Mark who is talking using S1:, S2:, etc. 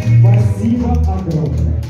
S1: Спасибо огромное.